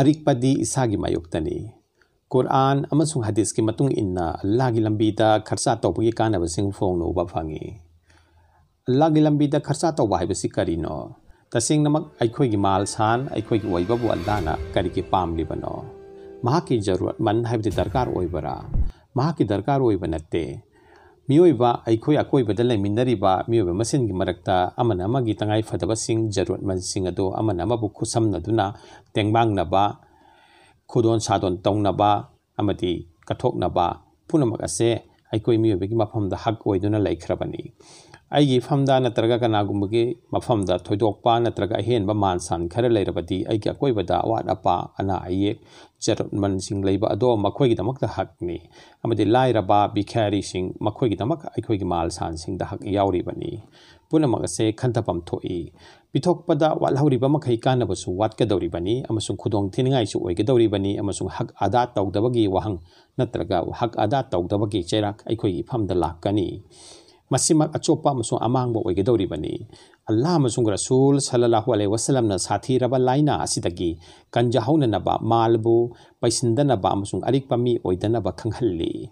ꯑꯔꯤꯛꯄꯗꯤ ꯏꯁꯥꯒꯤ ꯃꯥꯌꯣꯛꯇꯅꯤ ꯀꯨꯔꯥꯟ ꯑꯃꯁꯨꯡ ꯍꯗꯤꯁꯀꯤ ꯃꯇꯨꯡ ꯏꯟꯅ ꯑꯜꯂꯥꯍꯒꯤ ꯂꯝꯕꯤꯗ ꯈꯔꯆꯥ ꯇꯧꯕꯒꯤ ꯀꯥꯟꯅꯕꯁꯤꯡ ꯐꯣꯡꯅ ꯎꯕ ꯐꯪꯏ ꯑꯜꯂꯥꯍꯒꯤ ꯂꯝꯕꯤꯗ ꯈꯔꯆꯥ ꯇꯧꯕ ꯍꯥꯏꯕꯁꯤ ꯀꯔꯤꯅꯣ ꯇꯁꯦꯡꯅꯃꯛ ꯑꯩꯈꯣꯏꯒꯤ ꯃꯥꯜ ꯁꯥꯟ ꯑꯩꯈꯣꯏꯒꯤ ꯑꯣꯏꯕꯕꯨ ꯑꯜꯂꯥꯍꯅ ꯀꯔꯤꯒꯤ ꯄꯥꯝꯂꯤꯕꯅꯣ ꯃꯍꯥꯛꯀꯤ ꯖꯔꯨꯔꯠꯃꯟ ꯍꯥꯏꯕꯗꯤ ꯗꯔꯀꯥꯔ ꯑꯣꯏꯕꯔꯥ ꯃꯍꯥꯛꯀꯤ ꯗꯔꯀꯥꯔ ꯑꯣꯏꯕ ꯅꯠꯇꯦ ꯃꯤꯑꯣꯏꯕ ꯑꯩꯈꯣꯏ ꯑꯀꯣꯏꯕꯗ ꯂꯩꯃꯤꯟꯅꯔꯤꯕ ꯃꯤꯑꯣꯏꯕ ꯃꯁꯦꯟꯒꯤ ꯃꯔꯛꯇ ꯑꯃꯅ ꯑꯃꯒꯤ ꯇꯉꯥꯏꯐꯗꯕꯁꯤꯡ ꯖꯔꯨꯔꯠꯃꯟꯁꯤꯡ ꯑꯗꯨ ꯑꯃꯅ ꯑꯃꯕꯨ ꯈꯨꯠꯁꯝꯅꯗꯨꯅ ꯇꯦꯡꯕꯥꯡꯅꯕ ꯈꯨꯗꯣꯟ ꯁꯥꯗꯣꯟ ꯇꯧꯅꯕ ꯑꯃꯗꯤ ꯀꯠꯊꯣꯛꯅꯕ ꯄꯨꯝꯅꯃꯛ ꯑꯁꯦ ꯑꯩꯈꯣꯏ ꯃꯤꯑꯣꯏꯕꯒꯤ ꯃꯐꯝꯗ ꯍꯛ ꯑꯣꯏꯗꯨꯅ ꯂꯩꯈ꯭ꯔꯕꯅꯤ ꯑꯩꯒꯤ ꯏꯐꯝꯗ ꯅꯠꯇ꯭ꯔꯒ ꯀꯅꯥꯒꯨꯝꯕꯒꯤ ꯃꯐꯝꯗ ꯊꯣꯏꯗꯣꯛꯄ ꯅꯠꯇ꯭ꯔꯒ ꯑꯍꯦꯟꯕ ꯃꯥꯟ ꯁꯥꯟ ꯈꯔ ꯂꯩꯔꯕꯗꯤ ꯑꯩꯒꯤ ꯑꯀꯣꯏꯕꯗ ꯑꯋꯥꯠ ꯑꯄꯥ ꯑꯅꯥ ꯑꯌꯦꯛ ꯖꯔꯃꯟꯁꯤꯡ ꯂꯩꯕ ꯑꯗꯣ ꯃꯈꯣꯏꯒꯤꯗꯃꯛꯇ ꯍꯛꯅꯤ ꯑꯃꯗꯤ ꯂꯥꯏꯔꯕ ꯕꯤꯈ꯭ꯌꯥꯔꯤꯁꯤꯡ ꯃꯈꯣꯏꯒꯤꯗꯃꯛ ꯑꯩꯈꯣꯏꯒꯤ ꯃꯥꯜ ꯁꯥꯟꯁꯤꯡꯗ ꯍꯛ ꯌꯥꯎꯔꯤꯕꯅꯤ ꯄꯨꯝꯅꯃꯛ ꯑꯁꯦ ꯈꯟꯊꯐꯝ ꯊꯣꯛꯏ ꯄꯤꯊꯣꯛꯄꯗ ꯋꯥꯠꯍꯧꯔꯤꯕ ꯃꯈꯩ ꯀꯥꯟꯅꯕꯁꯨ ꯋꯥꯠꯀꯗꯧꯔꯤꯕꯅꯤ ꯑꯃꯁꯨꯡ ꯈꯨꯗꯣꯡꯊꯤꯅꯤꯡꯉꯥꯏꯁꯨ ꯑꯣꯏꯒꯗꯧꯔꯤꯕꯅꯤ ꯑꯃꯁꯨꯡ ꯍꯛ ꯑꯗꯥ ꯇꯧꯗꯕꯒꯤ ꯋꯥꯍꯪ ꯅꯠꯇ꯭ꯔꯒ ꯍꯛ ꯑꯗꯥ ꯇꯧꯗꯕꯒꯤ ꯆꯩꯔꯥꯛ ꯑꯩꯈꯣꯏꯒꯤ ꯏꯐꯝꯗ ꯂꯥꯛꯀꯅꯤ ꯃꯁꯤꯃꯛ ꯑꯆꯣꯞꯄ ꯑꯃꯁꯨꯡ ꯑꯃꯥꯡꯕ ꯑꯣꯏꯒꯗꯧꯔꯤꯕꯅꯤ ꯑꯜꯂꯥꯍ ꯑꯃꯁꯨꯡ ꯔꯁꯨꯜ ꯁꯜꯂꯥꯍꯨ ꯑꯂꯩ ꯋꯥꯁꯂꯝꯅ ꯁꯥꯊꯤꯔꯕ ꯂꯥꯏꯅꯥ ꯑꯁꯤꯗꯒꯤ ꯀꯟꯖꯍꯧꯅꯅꯕ ꯃꯥꯜꯕꯨ ꯄꯩꯁꯤꯟꯗꯅꯕ ꯑꯃꯁꯨꯡ ꯑꯔꯤꯛꯄ ꯃꯤ ꯑꯣꯏꯗꯅꯕ ꯈꯪꯍꯜꯂꯤ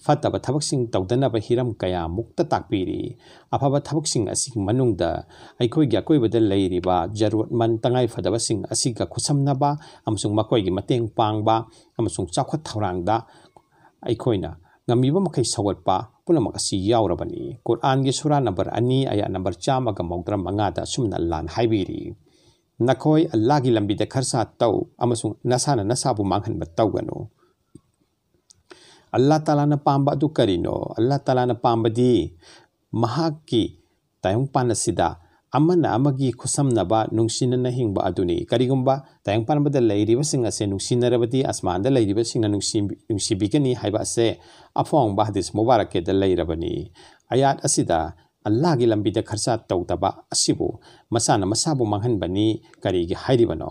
ꯐꯠꯇꯕ ꯊꯕꯛꯁꯤꯡ ꯇꯧꯗꯅꯕ ꯍꯤꯔꯝ ꯀꯌꯥꯃꯨꯛꯇ ꯇꯥꯛꯄꯤꯔꯤ ꯑꯐꯕ ꯊꯕꯛꯁꯤꯡ ꯑꯁꯤꯒꯤ ꯃꯅꯨꯡꯗ ꯑꯩꯈꯣꯏꯒꯤ ꯑꯀꯣꯏꯕꯗ ꯂꯩꯔꯤꯕ ꯖꯔꯨꯠꯃꯟ ꯇꯉꯥꯏꯐꯗꯕꯁꯤꯡ ꯑꯁꯤꯒ ꯈꯨꯠꯁꯝꯅꯕ ꯑꯃꯁꯨꯡ ꯃꯈꯣꯏꯒꯤ ꯃꯇꯦꯡ ꯄꯥꯡꯕ ꯑꯃꯁꯨꯡ ꯆꯥꯎꯈꯠ ꯊꯧꯔꯥꯡꯗ ꯑꯩꯈꯣꯏꯅ ꯉꯝꯃꯤꯕ ꯃꯈꯩ ꯁꯧꯒꯠꯄ ꯄꯨꯝꯅꯃꯛ ꯑꯁꯤ ꯌꯥꯎꯔꯕꯅꯤ ꯀꯨꯔꯥꯟꯒꯤ ꯁꯨꯔꯥ ꯅꯝꯕꯔ ꯑꯅꯤ ꯑꯌꯥ ꯅꯝꯕꯔ ꯆꯥꯝꯃꯒ ꯃꯧꯗ꯭ꯔꯥ ꯃꯉꯥꯗ ꯑꯁꯨꯝꯅ ꯂꯥꯟ ꯍꯥꯏꯕꯤꯔꯤ ꯅꯈꯣꯏ ꯑꯜꯂꯥꯍꯒꯤ ꯂꯝꯕꯤꯗ ꯈꯔꯁꯥ ꯇꯧ ꯑꯃꯁꯨꯡ ꯅꯁꯥꯅ ꯅꯁꯥꯕꯨ ꯃꯥꯡꯍꯟꯕ ꯇꯧꯒꯅꯨ ꯑꯜꯂꯥ ꯇꯥꯂꯥꯅ ꯄꯥꯝꯕ ꯑꯗꯨ ꯀꯔꯤꯅꯣ ꯑꯜꯂꯥ ꯇꯥꯂꯥꯅ ꯄꯥꯝꯕꯗꯤ ꯃꯍꯥꯛꯀꯤ ꯇꯥꯏꯌꯣꯡꯄꯥꯟ ꯑꯁꯤꯗ amana amagi khusamnaba nungsinana hingba aduni karigumba tayang panbada lairiba singa se nungsinarabati asmanda lairiba singa nungsibigani haiba ase afong bahdis mubarake da lairabani ayat asida Allah gi lambi da kharsa tawtaba asibu masana masabu manghan bani karigi hairibano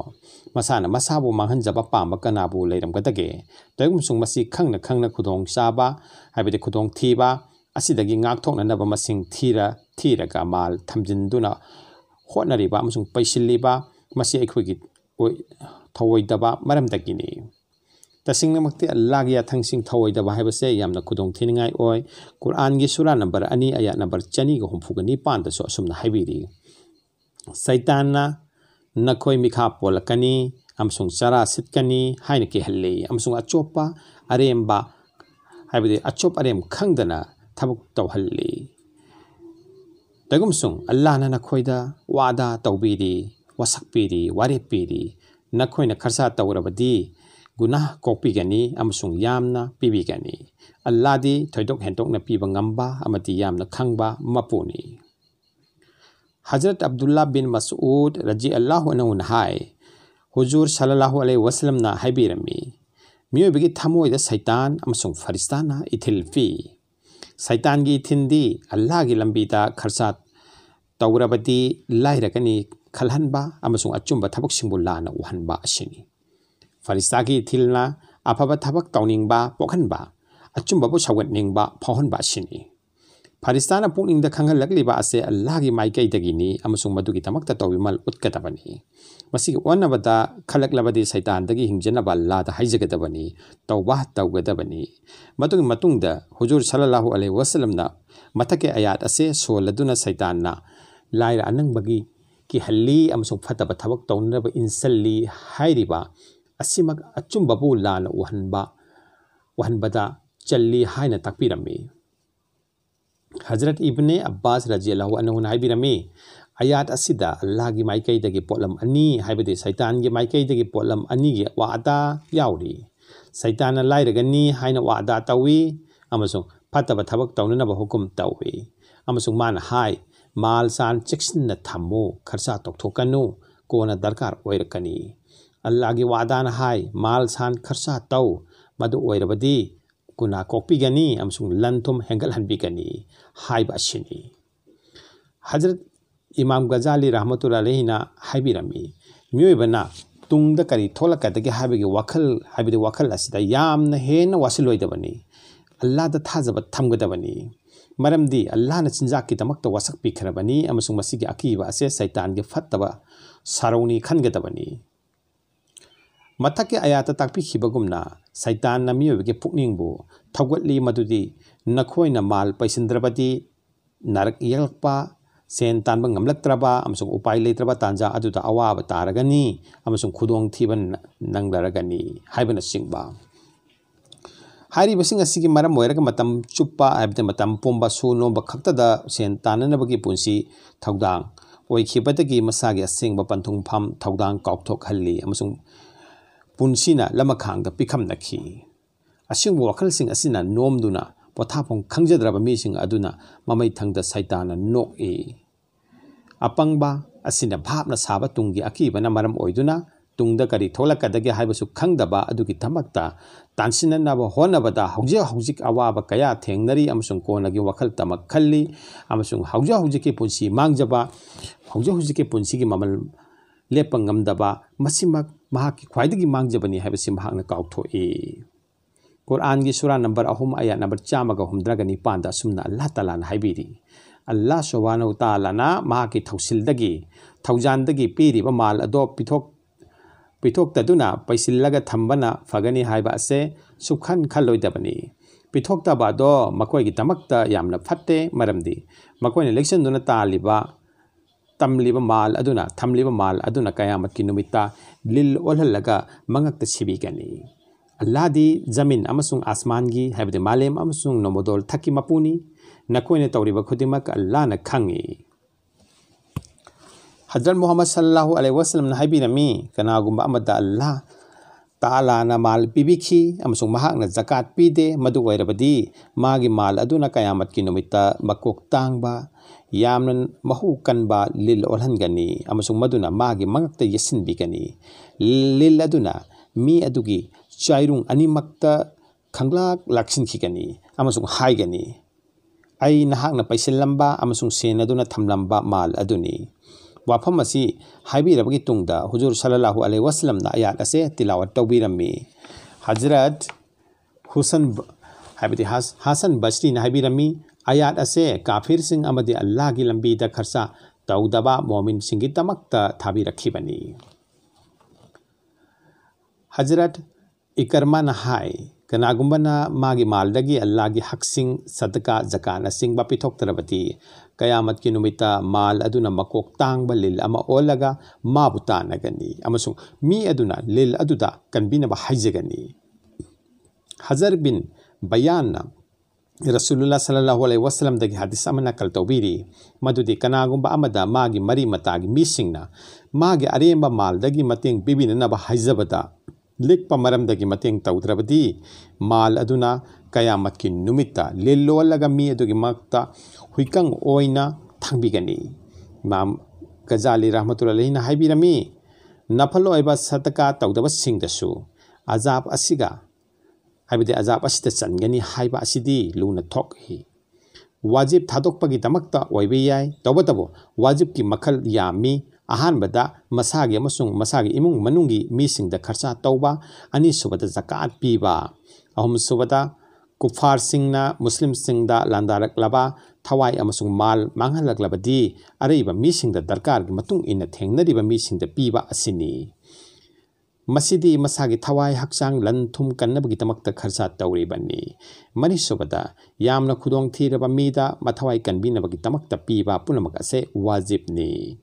masana masabu manghan jaba pamba kanabu lairam gadage tayum sung masi khangna khangna khudong saba haibade khudong thiba asidagi ngakthoknanaba masing thira thiraga mal thamjinduna hotnariba amasung paisiliba masi akhwigi thawoidaba maramdagini तसिंगमक्ति अल्लाहगी अथंगसिंग थवैदबा हाइबसे यामना खुदोंग थिनिंगाय ओय कुरानगी सुरा number 2 आयत number 4 ग हुमफुग निपान दसो असुमना हाइबिरी सैतानना नखोय Milkha पोलकनी amsung chara sitkani haina ki halli amsung achopa aremba haibide achop arem khangdana ꯊꯕꯛ ꯇꯧꯍꯜꯂꯤ ꯇꯒꯨꯝꯁꯨꯡ ꯑꯜꯂꯥꯅ ꯅꯈꯣꯏꯗ ꯋꯥꯗꯥ ꯇꯧꯕꯤꯔꯤ, ꯋꯥꯁꯛ ꯄꯤꯔꯤ, ꯋꯥꯔꯦꯞ ꯄꯤꯔꯤ ꯅꯈꯣꯏꯅ ꯈꯔꯁꯥ ꯇꯧꯔꯕꯗꯤ ꯒꯨꯅꯥ ꯀꯣꯛꯄꯤꯒꯅꯤ ꯑꯃꯁꯨꯡ ꯌꯥꯝꯅ ꯄꯤꯕꯤꯒꯅꯤ ꯑꯜꯂꯥꯗꯤ ꯊꯣꯏꯗꯣꯛ ꯍꯦꯟꯗꯣꯛꯅ ꯄꯤꯕ ꯉꯝꯕ ꯑꯃꯗꯤ ꯌꯥꯝꯅ ꯈꯪꯕ ꯃꯄꯨꯅꯤ Hazrat Abdullah bin Mas'ud raji Allahu anhu hai Huzur sallallahu alaihi wasallam na haibirami miyo bigi thamoi da shaitan amsung faristana ithil fi ꯁꯩꯇꯥꯟꯒꯤ ꯏꯊꯤꯟꯗꯤ ꯑꯜꯂꯥꯍꯒꯤ ꯂꯝꯕꯤꯗ ꯈꯔꯁꯥ ꯇꯧꯔꯕꯗꯤ ꯂꯥꯏꯔꯒꯅꯤ ꯈꯜꯍꯟꯕ ꯑꯃꯁꯨꯡ ꯑꯆꯨꯝꯕ ꯊꯕꯛꯁꯤꯡꯕꯨ ꯂꯥꯟꯅ ꯎꯍꯟꯕ ꯑꯁꯤꯅꯤ ꯐꯔꯤꯁꯇꯥꯒꯤ ꯏꯊꯤꯜꯅ ꯑꯐꯕ ꯊꯕꯛ ꯇꯧꯅꯤꯡꯕ ꯄꯣꯛꯍꯟꯕ ꯑꯆꯨꯝꯕꯕꯨ ꯁꯧꯒꯠꯅꯤꯡꯕ ꯐꯥꯎꯍꯟꯕ ꯑꯁꯤꯅꯤ ꯐꯔꯤꯁꯇꯥꯅ ꯄꯨꯛꯅꯤꯡꯗ ꯈꯪꯍꯜꯂꯛꯂꯤꯕ ꯑꯁꯦ ꯑꯜꯂꯥꯍꯒꯤ ꯃꯥꯏꯀꯩꯗꯒꯤꯅꯤ ꯑꯃꯁꯨꯡ ꯃꯗꯨꯒꯤꯗꯃꯛꯇ ꯇꯧꯕꯤꯃꯜ ꯎꯠꯀꯗꯕꯅꯤ ꯃꯁꯤꯒꯤ ꯑꯣꯟꯅꯕꯗ ꯈꯜꯂꯛꯂꯕꯗꯤ ꯁꯩꯇꯥꯟꯗꯒꯤ ꯍꯤꯡꯖꯅꯕ ꯑꯜꯂꯥꯗ ꯍꯥꯏꯖꯒꯗꯕꯅꯤ ꯇꯧꯕ ꯇꯧꯒꯗꯕꯅꯤ ꯃꯗꯨꯒꯤ ꯃꯇꯨꯡꯗ ꯍꯨꯖꯨꯔ ꯁꯂꯜꯂꯥꯍꯨ ꯑꯂꯩ ꯋꯁꯂꯝꯅ ꯃꯊꯛꯀꯤ ꯑꯌꯥꯠ ꯑꯁꯦ ꯁꯣꯜꯂꯗꯨꯅ ꯁꯩꯇꯥꯟꯅ ꯂꯥꯏꯔ ꯑꯅꯪꯕꯒꯤ ꯀꯤꯍꯜꯂꯤ ꯑꯃꯁꯨꯡ ꯐꯠꯇꯕ ꯊꯕꯛ ꯇꯧꯅꯅꯕ ꯏꯟꯁꯜꯂꯤ ꯍꯥꯏꯔꯤꯕ ꯑꯁꯤꯃꯛ ꯑꯆꯨꯝꯕꯕꯨ ꯂꯥꯟꯅ ꯎꯍꯟꯕ ꯎꯍꯟꯕꯗ ꯆꯜꯂꯤ ꯍꯥꯏꯅ ꯇꯥꯛꯄꯤꯔꯝꯃꯤ ꯍꯖꯔꯠ ꯏꯕꯅꯦ ꯑꯕꯥꯁ ꯔꯖꯤ ꯑꯜꯂꯥꯍꯨ ꯑꯅꯍꯨꯅ ꯍꯥꯏꯕꯤꯔꯝꯃꯤ ꯑꯌꯥꯠ ꯑꯁꯤꯗ ꯑꯜꯂꯥꯍꯒꯤ ꯃꯥꯏꯀꯩꯗꯒꯤ ꯄꯣꯠꯂꯝ ꯑꯅꯤ ꯍꯥꯏꯕꯗꯤ ꯁꯩꯇꯥꯟꯒꯤ ꯃꯥꯏꯀꯩꯗꯒꯤ ꯄꯣꯠꯂꯝ ꯑꯅꯤꯒꯤ ꯋꯥꯗꯥ ꯌꯥꯎꯔꯤ ꯁꯩꯇꯥꯟꯅ ꯂꯥꯏꯔꯒꯅꯤ ꯍꯥꯏꯅ ꯋꯥꯗꯥ ꯇꯧꯏ ꯑꯃꯁꯨꯡ ꯐꯠꯇꯕ ꯊꯕꯛ ꯇꯧꯅꯅꯕ ꯍꯨꯀꯨꯝ ꯇꯧꯏ ꯑꯃꯁꯨꯡ ꯃꯥꯅ ꯍꯥꯏ ꯃꯥꯜ ꯆꯥꯟ ꯆꯦꯛꯁꯤꯟꯅ ꯊꯝꯃꯨ ꯈꯔꯆꯥ ꯇꯧꯊꯣꯛꯀꯅꯨ ꯀꯣꯟꯅ ꯗꯔꯀꯥꯔ ꯑꯣꯏꯔꯛꯀꯅꯤ ꯑꯜꯂꯥꯒꯤ ꯋꯥꯗꯥꯅ ꯍꯥꯏ ꯃꯥꯜ ꯁꯥꯟ ꯈꯔꯆꯥ ꯇꯧ ꯃꯗꯨ ꯑꯣꯏꯔꯕꯗꯤ ꯒꯨꯅꯥ ꯀꯣꯛꯄꯤꯒꯅꯤ ꯑꯃꯁꯨꯡ ꯂꯟ ꯊꯨꯝ ꯍꯦꯟꯒꯠꯍꯟꯕꯤꯒꯅꯤ ꯍꯥꯏꯕ ꯑꯁꯤꯅꯤ ꯍꯖꯔꯠ ꯏꯃꯥꯝ ꯒꯖꯥꯂꯤ ꯔꯍꯃꯇꯨꯜ ꯑꯂꯩꯍꯤꯅ ꯍꯥꯏꯕꯤꯔꯝꯃꯤ ꯃꯤꯑꯣꯏꯕꯅ ꯇꯨꯡꯗ ꯀꯔꯤ ꯊꯣꯛꯂꯛꯀꯗꯒꯦ ꯍꯥꯏꯕꯒꯤ ꯋꯥꯈꯜ ꯍꯥꯏꯕꯗꯤ ꯋꯥꯈꯜ ꯑꯁꯤꯗ ꯌꯥꯝꯅ ꯍꯦꯟꯅ ꯋꯥꯁꯤꯜꯂꯣꯏꯗꯕꯅꯤ ꯑꯜꯂꯥꯗ ꯊꯥꯖꯕ ꯊꯝꯒꯗꯕꯅꯤ ꯃꯔꯝꯗꯤ ꯑꯜꯂꯥꯍꯅ ꯆꯤꯟꯖꯥꯛꯀꯤꯗꯃꯛꯇ ꯋꯥꯁꯛꯄꯤꯈ꯭ꯔꯕꯅꯤ ꯑꯃꯁꯨꯡ ꯃꯁꯤꯒꯤ ꯑꯀꯤꯕ ꯑꯁꯦ ꯁꯩꯇꯥꯟꯒꯤ ꯐꯠꯇꯕ ꯁꯥꯔꯧꯅꯤ ꯈꯟꯒꯗꯕꯅꯤ ꯃꯊꯛꯀꯤ ꯑꯌꯥꯠꯇ ꯇꯥꯛꯄꯤꯈꯤꯕꯒꯨꯝꯅ ꯁꯩꯇꯥꯟꯅ ꯃꯤꯑꯣꯏꯕꯒꯤ ꯄꯨꯛꯅꯤꯡꯕꯨ ꯊꯧꯒꯠꯂꯤ ꯃꯗꯨꯗꯤ ꯅꯈꯣꯏꯅ ꯃꯥꯜ ꯄꯩꯁꯤꯟꯗ꯭ꯔꯕꯗꯤ ꯅꯔꯛ ꯌꯦꯛꯂꯛꯄ ꯁꯦꯟ ꯇꯥꯟꯕ ꯉꯝꯂꯛꯇ꯭ꯔꯕ ꯑꯃꯁꯨꯡ ꯎꯄꯥꯏ ꯂꯩꯇ꯭ꯔꯕ ꯇꯥꯟꯖꯥ ꯑꯗꯨꯗ ꯑꯋꯥꯕ ꯇꯥꯔꯒꯅꯤ ꯑꯃꯁꯨꯡ ꯈꯨꯗꯣꯡꯊꯤꯕ ꯅꯪꯂꯔꯒꯅꯤ ꯍꯥꯏꯕꯅꯆꯤꯡꯕ ꯍꯥꯏꯔꯤꯕꯁꯤꯡ ꯑꯁꯤꯒꯤ ꯃꯔꯝ ꯑꯣꯏꯔꯒ ꯃꯇꯝ ꯆꯨꯞꯄ ꯍꯥꯏꯕꯗꯤ ꯃꯇꯝ ꯄꯨꯝꯕ ꯁꯨ ꯅꯣꯝꯕ ꯈꯛꯇꯗ ꯁꯦꯟ ꯇꯥꯟꯅꯅꯕꯒꯤ ꯄꯨꯟꯁꯤ ꯊꯧꯗꯥꯡ ꯑꯣꯏꯈꯤꯕꯗꯒꯤ ꯃꯁꯥꯒꯤ ꯑꯁꯦꯡꯕ ꯄꯟꯊꯨꯡꯐꯝ ꯊꯧꯗꯥꯡ ꯀꯥꯎꯊꯣꯛꯍꯜꯂꯤ ꯑꯃꯁꯨꯡ ꯄꯨꯟꯁꯤꯅ ꯂꯃꯈꯥꯡꯗ ꯄꯤꯈꯝꯅꯈꯤ ꯑꯁꯤꯒꯨꯝꯕ ꯋꯥꯈꯜꯁꯤꯡ ꯑꯁꯤꯅ ꯅꯣꯝꯗꯨꯅ ꯄꯣꯊꯥꯐꯝ ꯈꯪꯖꯗ꯭ꯔꯕ ꯃꯤꯁꯤꯡ ꯑꯗꯨꯅ ꯃꯃꯩꯊꯪꯗ ꯁꯩꯇꯥꯅ ꯅꯣꯛꯏ ꯑꯄꯪꯕ ꯑꯁꯤꯅ ꯚꯥꯞꯅ ꯁꯥꯕ ꯇꯨꯡꯒꯤ ꯑꯀꯤꯕꯅ ꯃꯔꯝ ꯑꯣꯏꯗꯨꯅ ꯇꯨꯡꯗ ꯀꯔꯤ ꯊꯣꯛꯂꯛꯀꯗꯒꯦ ꯍꯥꯏꯕꯁꯨ ꯈꯪꯗꯕ ꯑꯗꯨꯒꯤꯗꯃꯛꯇ ꯇꯥꯟꯁꯤꯟꯅꯅꯕ ꯍꯣꯠꯅꯕꯗ ꯍꯧꯖꯤꯛ ꯍꯧꯖꯤꯛ ꯑꯋꯥꯕ ꯀꯌꯥ ꯊꯦꯡꯅꯔꯤ ꯑꯃꯁꯨꯡ ꯀꯣꯟꯅꯒꯤ ꯋꯥꯈꯜ ꯇꯃꯛ ꯈꯜꯂꯤ ꯑꯃꯁꯨꯡ ꯍꯧꯖꯤꯛ ꯍꯧꯖꯤꯛꯀꯤ ꯄꯨꯟꯁꯤ ꯃꯥꯡꯖꯕ ꯍꯧꯖꯤꯛ ꯍꯧꯖꯤꯛꯀꯤ ꯄꯨꯟꯁꯤꯒꯤ ꯃꯃꯜ ꯂꯦꯞꯄ ꯉꯝꯗꯕ ꯃꯁꯤꯃꯛ ꯃꯍꯥꯛꯀꯤ ꯈ꯭ꯋꯥꯏꯗꯒꯤ ꯃꯥꯡꯖꯕꯅꯤ ꯍꯥꯏꯕꯁꯤ ꯃꯍꯥꯛꯅ ꯀꯥꯎꯊꯣꯛꯏ ꯀꯨꯔꯥꯟꯒꯤ ꯁꯨꯔꯥ ꯅꯝꯕꯔ ꯑꯍꯨꯝ ꯑꯌꯥꯠ ꯅꯝꯕꯔ ꯆꯥꯝꯃꯒ ꯍꯨꯝꯗ꯭ꯔꯥꯒ ꯅꯤꯄꯥꯟꯗ ꯑꯁꯨꯝꯅ ꯑꯜꯂꯥꯍ ꯇꯥꯂꯥꯅ ꯍꯥꯏꯕꯤꯔꯤ ꯑꯜꯂꯥ ꯁꯣꯕꯥꯅꯧ ꯇꯥꯂꯥꯅ ꯃꯍꯥꯛꯀꯤ ꯊꯧꯁꯤꯜꯗꯒꯤ ꯊꯧꯖꯥꯟꯗꯒꯤ ꯄꯤꯔꯤꯕ ꯃꯥꯜ ꯑꯗꯣ ꯄꯤꯊꯣꯛ ꯄꯤꯊꯣꯛꯇꯗꯨꯅ ꯄꯩꯁꯤꯜꯂꯒ ꯊꯝꯕꯅ ꯐꯒꯅꯤ ꯍꯥꯏꯕ ꯑꯁꯦ ꯁꯨꯛꯈꯟ ꯈꯜꯂꯣꯏꯗꯕꯅꯤ ꯄꯤꯊꯣꯛꯇꯕ ꯑꯗꯣ ꯃꯈꯣꯏꯒꯤꯗꯃꯛꯇ ꯌꯥꯝꯅ ꯐꯠꯇꯦ ꯃꯔꯝꯗꯤ ꯃꯈꯣꯏꯅ ꯂꯦꯛꯁꯟꯗꯨꯅ ꯇꯥꯜꯂꯤꯕ ꯇꯝꯂꯤꯕ ꯃꯥꯜ ꯑꯗꯨꯅ ꯊꯝꯂꯤꯕ ꯃꯥꯜ ꯑꯗꯨꯅ ꯀꯌꯥꯃꯠꯀꯤ ꯅꯨꯃꯤꯠꯇ ꯂꯤꯜ ꯑꯣꯜꯍꯜꯂꯒ ꯃꯉꯛꯇ ꯁꯤꯕꯤꯒꯅꯤ ꯑꯜꯂꯥꯗꯤ ꯖꯃꯤꯟ ꯑꯃꯁꯨꯡ ꯑꯁꯃꯥꯟꯒꯤ ꯍꯥꯏꯕꯗꯤ ꯃꯥꯂꯦꯝ ꯑꯃꯁꯨꯡ ꯅꯣꯃꯣꯗꯣꯜ ꯊꯛꯀꯤ ꯃꯄꯨꯅꯤ ꯅꯈꯣꯏꯅ ꯇꯧꯔꯤꯕ ꯈꯨꯗꯤꯡꯃꯛ ꯑꯜꯂꯥꯅ ꯈꯪꯉꯤ ꯍꯖꯔꯠ ꯃꯨꯍꯝꯃꯗ ꯁꯜꯂꯥꯍꯨ ꯑꯂꯩ ꯋꯁꯂꯝꯅ ꯍꯥꯏꯕꯤꯔꯝꯃꯤ ꯀꯅꯥꯒꯨꯝꯕ ꯑꯃꯗ ꯑꯜꯂꯥ ꯇꯥꯂꯥꯅ ꯃꯥꯜ ꯄꯤꯕꯤꯈꯤ ꯑꯃꯁꯨꯡ ꯃꯍꯥꯛꯅ ꯖꯀꯥꯠ ꯄꯤꯗꯦ ꯃꯗꯨ ꯑꯣꯏꯔꯕꯗꯤ ꯃꯥꯒꯤ ꯃꯥꯜ ꯑꯗꯨꯅ ꯀꯌꯥꯃꯠꯀꯤ ꯅꯨꯃꯤꯠꯇ ꯃꯀꯣꯛ ꯇꯥꯡꯕ ꯌꯥꯝꯅ ꯃꯍꯨ ꯀꯟꯕ ꯂꯤꯜ ꯑꯣꯜꯍꯟꯒꯅꯤ ꯑꯃꯁꯨꯡ ꯃꯗꯨꯅ ꯃꯥꯒꯤ ꯃꯉꯛꯇ ꯌꯦꯠꯁꯤꯟꯕꯤꯒꯅꯤ ꯂꯤꯜ ꯑꯗꯨꯅ ꯃꯤ ꯑꯗꯨꯒꯤ ꯆꯥꯏꯔꯨꯡ ꯑꯅꯤꯃꯛꯇ ꯈꯪꯂꯥꯛ ꯂꯥꯛꯁꯤꯟꯈꯤꯒꯅꯤ ꯑꯃꯁꯨꯡ ꯍꯥꯏꯒꯅꯤ ꯑꯩ ꯅꯍꯥꯛꯅ ꯄꯩꯁꯤꯜꯂꯝꯕ ꯑꯃꯁꯨꯡ ꯁꯦꯟ ꯑꯗꯨꯅ ꯊꯝꯂꯝꯕ ꯃꯥꯜ ꯑꯗꯨꯅꯤ ꯋꯥꯐꯝ ꯑꯁꯤ ꯍꯥꯏꯕꯤꯔꯕꯒꯤ ꯇꯨꯡꯗ ꯍꯨꯖꯨꯔ ꯁꯂꯥꯍꯨ ꯑꯂꯩ ꯋꯁꯂꯝꯅ ꯑꯌꯥꯠ ꯑꯁꯦ ꯇꯤꯂꯥꯋꯠ ꯇꯧꯕꯤꯔꯝꯃꯤ ꯍꯖꯔꯠ ꯍꯨꯁꯟ ꯍꯥꯏꯕꯗꯤ ꯍꯥꯁꯟ ꯕꯁ꯭ꯔꯤꯅ ꯍꯥꯏꯕꯤꯔꯝꯃꯤ ꯑꯌꯥꯠ ꯑꯁꯦ ꯀꯥꯐꯤꯔꯁꯤꯡ ꯑꯃꯗꯤ ꯑꯜꯂꯥꯍꯒꯤ ꯂꯝꯕꯤꯗ ꯈꯔꯁꯥ ꯇꯧꯗꯕ ꯃꯣꯃꯤꯟꯁꯤꯡꯒꯤꯗꯃꯛꯇ ꯊꯥꯕꯤꯔꯛꯈꯤꯕꯅꯤ ꯍꯖꯔꯠ ꯏꯀꯔꯃꯥꯅ ꯍꯥꯏ ꯀꯅꯥꯒꯨꯝꯕꯅ ꯃꯥꯒꯤ ꯃꯥꯜꯗꯒꯤ ꯑꯜꯂꯥꯍꯒꯤ ꯍꯛꯁꯤꯡ ꯁꯗꯀꯥ ꯖꯀꯥꯅꯆꯤꯡꯕ ꯄꯤꯊꯣꯛꯇ꯭ꯔꯕꯗꯤ ꯀꯌꯥꯃꯠꯀꯤ ꯅꯨꯃꯤꯠꯇ ꯃꯥꯜ ꯑꯗꯨꯅ ꯃꯀꯣꯛ ꯇꯥꯡꯕ ꯂꯤꯜ ꯑꯃ ꯑꯣꯜꯂꯒ ꯃꯥꯕꯨ ꯇꯥꯟꯅꯒꯅꯤ ꯑꯃꯁꯨꯡ ꯃꯤ ꯑꯗꯨꯅ ꯂꯤꯜ ꯑꯗꯨꯗ ꯀꯟꯕꯤꯅꯕ ꯍꯥꯏꯖꯒꯅꯤ ꯍꯖꯔ ꯕꯤꯟ ꯕꯌꯥꯟꯅ ꯔꯁꯨꯂꯨꯜlah ꯁꯂꯥꯍꯨ ꯑꯂꯩ ꯋꯁꯂꯝꯗꯒꯤ ꯍꯗꯤꯁ ꯑꯃ ꯅꯀꯜ ꯇꯧꯕꯤꯔꯤ ꯃꯗꯨꯗꯤ ꯀꯅꯥꯒꯨꯝꯕ ꯑꯃꯗ ꯃꯥꯒꯤ ꯃꯔꯤ ꯃꯇꯥꯒꯤ ꯃꯤꯁꯤꯡꯅ ꯃꯥꯒꯤ ꯑꯔꯦꯝꯕ ꯃꯥꯜꯗꯒꯤ ꯃꯇꯦꯡ ꯄꯤꯕꯤꯅꯅꯕ ꯍꯥꯏꯖꯕꯗ ꯂꯤꯛꯄ ꯃꯔꯝꯗꯒꯤ ꯃꯇꯦꯡ ꯇꯧꯗ꯭ꯔꯕꯗꯤ ꯃꯥꯜ ꯑꯗꯨꯅ ꯀꯌꯥꯃꯠꯀꯤ ꯅꯨꯃꯤꯠꯇ ꯂꯤꯜꯂꯣꯜꯂꯒ ꯃꯤ ꯑꯗꯨꯒꯤ ꯃꯛꯇ ꯍꯨꯏꯀꯪ ꯑꯣꯏꯅ ꯊꯥꯡꯕꯤꯒꯅꯤ ꯏꯃꯥꯝ ꯒꯖꯥꯂꯤ ꯔꯍꯃꯇꯨꯜꯂꯍꯤꯅ ꯍꯥꯏꯕꯤꯔꯝꯃꯤ ꯅꯐꯜ ꯑꯣꯏꯕ ꯁꯇꯀꯥ ꯇꯧꯗꯕꯁꯤꯡꯗꯁꯨ ꯑꯖꯥꯕ ꯑꯁꯤꯒ ꯍꯥꯏꯕꯗꯤ ꯑꯖꯥꯕ ꯑꯁꯤꯗ ꯆꯟꯒꯅꯤ ꯍꯥꯏꯕ ꯑꯁꯤꯗꯤ ꯂꯨꯅ ꯊꯣꯛꯏ ꯋꯥꯖꯤꯕ ꯊꯥꯗꯣꯛꯄꯒꯤꯗꯃꯛꯇ ꯑꯣꯏꯕ ꯌꯥꯏ ꯇꯧꯕꯇꯕꯨ ꯋꯥꯖꯤꯕꯀꯤ ꯃꯈꯜ ꯌꯥꯝꯃꯤ ꯑꯍꯥꯟꯕꯗ ꯃꯁꯥꯒꯤ ꯑꯃꯁꯨꯡ ꯃꯁꯥꯒꯤ ꯏꯃꯨꯡ ꯃꯅꯨꯡꯒꯤ ꯃꯤꯁꯤꯡꯗ ꯈꯔꯁꯥ ꯇꯧꯕ ꯑꯅꯤꯁꯨꯕꯗ ꯖꯀꯥꯠ ꯄꯤꯕ ꯑꯍꯨꯝꯁꯨꯕꯗ ꯀꯨꯐꯥꯔꯁꯤꯡꯅ ꯃꯨꯁꯂꯤꯝꯁꯤꯡꯗ ꯂꯥꯟꯗꯥꯔꯛꯂꯕ ꯊꯋꯥꯏ ꯑꯃꯁꯨꯡ ꯃꯥꯜ ꯃꯥꯡꯍꯜꯂꯛꯂꯕꯗꯤ ꯑꯔꯩꯕ ꯃꯤꯁꯤꯡꯗ ꯗꯔꯀꯥꯔꯒꯤ ꯃꯇꯨꯡ ꯏꯟꯅ ꯊꯦꯡꯅꯔꯤꯕ ꯃꯤꯁꯤꯡꯗ ꯄꯤꯕ ꯑꯁꯤꯅꯤ ꯃꯁꯤꯗꯤ ꯃꯁꯥꯒꯤ ꯊꯋꯥꯏ ꯍꯛꯆꯥꯡ ꯂꯟ ꯊꯨꯝ ꯀꯟꯅꯕꯒꯤꯗꯃꯛꯇ ꯈꯔꯁꯥ ꯇꯧꯔꯤꯕꯅꯤ ꯃꯔꯤꯁꯨꯕꯗ ꯌꯥꯝꯅ ꯈꯨꯗꯣꯡꯊꯤꯔꯕ ꯃꯤꯗ ꯃꯊꯋꯥꯏ ꯀꯟꯕꯤꯅꯕꯒꯤꯗꯃꯛꯇ ꯄꯤꯕ ꯄꯨꯝꯅꯃꯛ ꯑꯁꯦ ꯋꯥꯖꯤꯕꯅꯤ